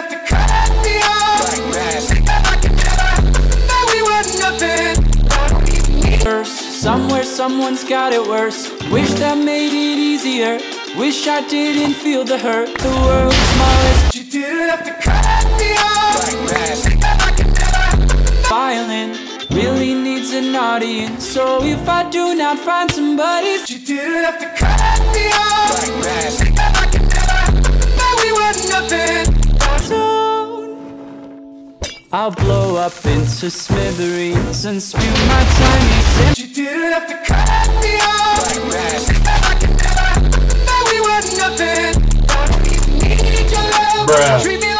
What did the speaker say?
nothing. I don't even need. Somewhere someone's got it worse. Wish that made it easier. Wish I didn't feel the hurt. The world's smallest You didn't have to cut me off like that. I could never. violin Really needs an audience. So if I do not find somebody You didn't have to I'll blow up into smithereens And spew my tiny sin You didn't have to cut me off like that. I could never. That we were nothing. I don't even need your love. Bruh. Treat